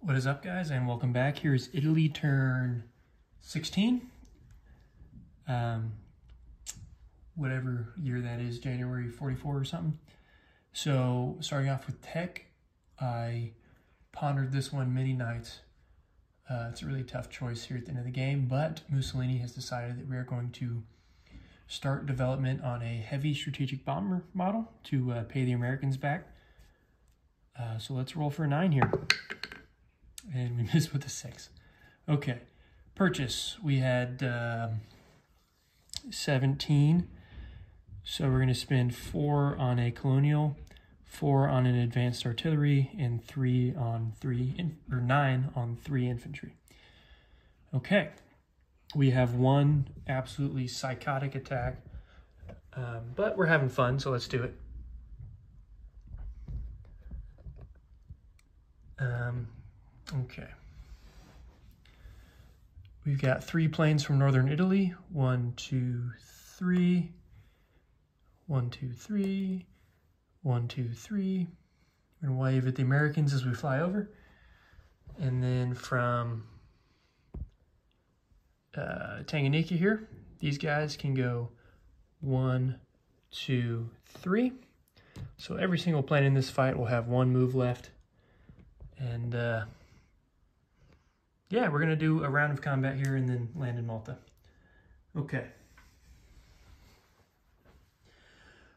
What is up, guys, and welcome back. Here's Italy turn 16. Um, whatever year that is, January 44 or something. So, starting off with tech, I pondered this one many nights. Uh, it's a really tough choice here at the end of the game, but Mussolini has decided that we are going to start development on a heavy strategic bomber model to uh, pay the Americans back. Uh, so let's roll for a nine here and we missed with a six. Okay, purchase. We had um, 17. So we're going to spend four on a colonial, four on an advanced artillery, and three on three, or nine on three infantry. Okay, we have one absolutely psychotic attack, um, but we're having fun, so let's do it. Um, Okay. We've got three planes from northern Italy. One, two, three. One, two, three. One, two, three. We're going to wave at the Americans as we fly over. And then from uh, Tanganyika here, these guys can go one, two, three. So every single plane in this fight will have one move left. And uh, yeah, we're going to do a round of combat here and then land in Malta. Okay.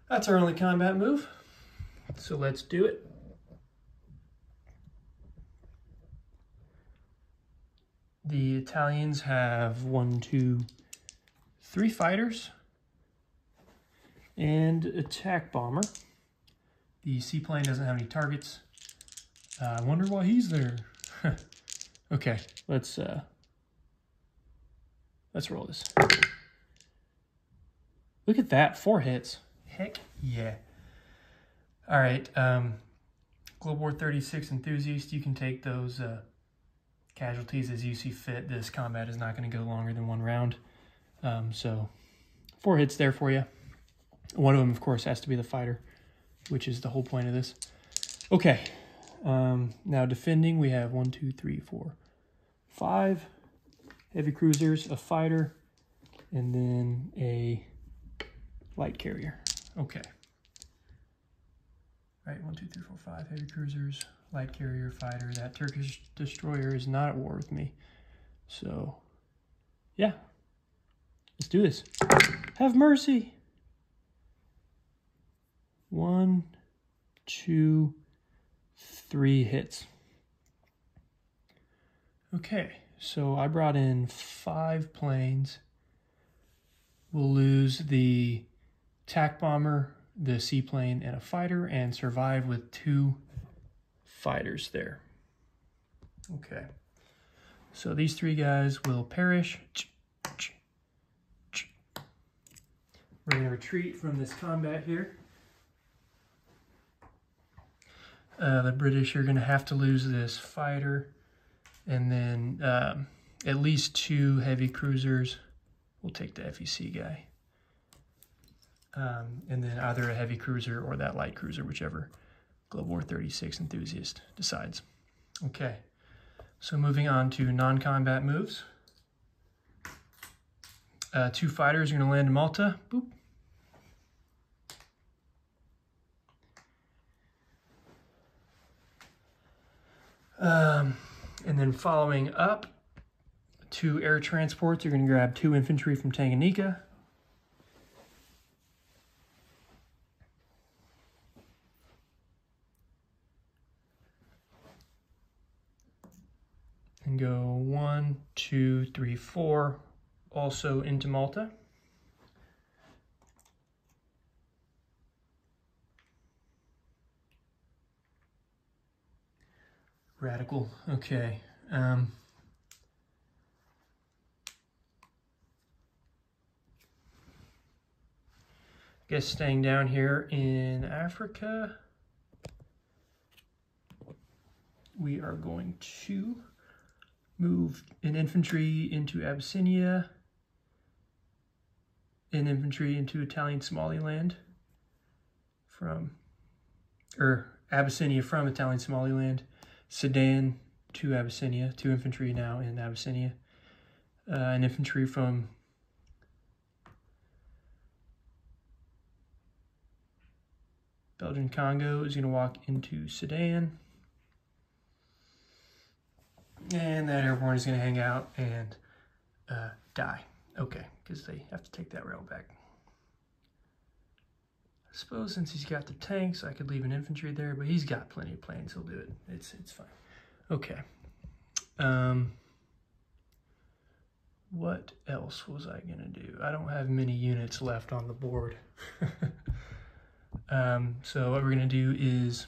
That's our only combat move. So let's do it. The Italians have one, two, three fighters and attack bomber. The seaplane doesn't have any targets. Uh, I wonder why he's there. Okay, let's uh, let's roll this. Look at that, four hits. Heck yeah. All right, um, Global War 36 enthusiast, you can take those uh, casualties as you see fit. This combat is not going to go longer than one round. Um, so four hits there for you. One of them, of course, has to be the fighter, which is the whole point of this. Okay, um, now defending, we have one, two, three, four, five heavy cruisers, a fighter, and then a light carrier. Okay. Right, one, two, three, four, five heavy cruisers, light carrier, fighter. That Turkish destroyer is not at war with me. So, yeah. Let's do this. Have mercy. One, two, three hits. Okay, so I brought in five planes. We'll lose the tac bomber, the seaplane, and a fighter, and survive with two fighters there. Okay, so these three guys will perish. We're going to retreat from this combat here. Uh, the British are going to have to lose this fighter and then um, at least two heavy cruisers. We'll take the FEC guy. Um, and then either a heavy cruiser or that light cruiser, whichever Global War 36 enthusiast decides. Okay, so moving on to non-combat moves. Uh, two fighters are going to land in Malta. Boop. Um, and then following up, two air transports. You're going to grab two infantry from Tanganyika. And go one, two, three, four, also into Malta. Radical. Okay. Um, guess staying down here in Africa, we are going to move an infantry into Abyssinia, an infantry into Italian Somaliland from, or Abyssinia from Italian Somaliland, Sudan to Abyssinia, two infantry now in Abyssinia. Uh, an infantry from Belgian Congo is going to walk into Sudan. And that airborne is going to hang out and uh, die. Okay, because they have to take that rail back. I suppose since he's got the tanks, I could leave an infantry there, but he's got plenty of planes. He'll do it. It's it's fine. Okay. Um, what else was I gonna do? I don't have many units left on the board. um, so what we're gonna do is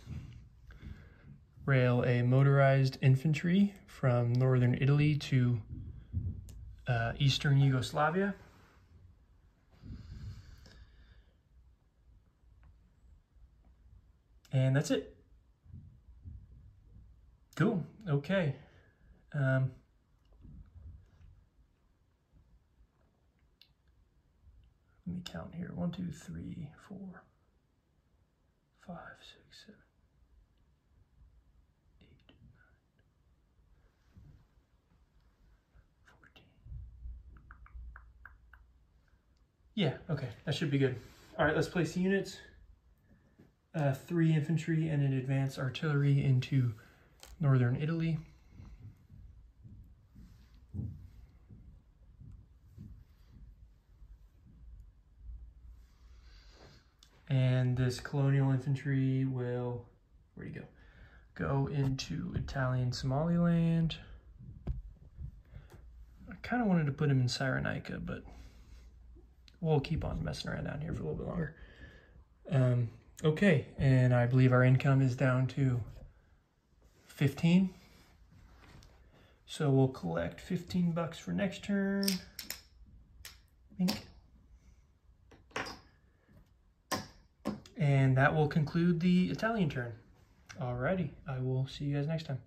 rail a motorized infantry from northern Italy to uh, eastern Yugoslavia. And that's it. Cool. Okay. Um, let me count here. One, two, three, four, five, six, seven, eight, nine, Yeah, okay, that should be good. All right, let's place the units uh, three infantry and an advanced artillery into northern Italy. And this colonial infantry will, where do you go? Go into Italian Somaliland. I kind of wanted to put him in Cyrenaica, but we'll keep on messing around down here for a little bit longer. Um, Okay, and I believe our income is down to 15. So we'll collect 15 bucks for next turn. And that will conclude the Italian turn. Alrighty, I will see you guys next time.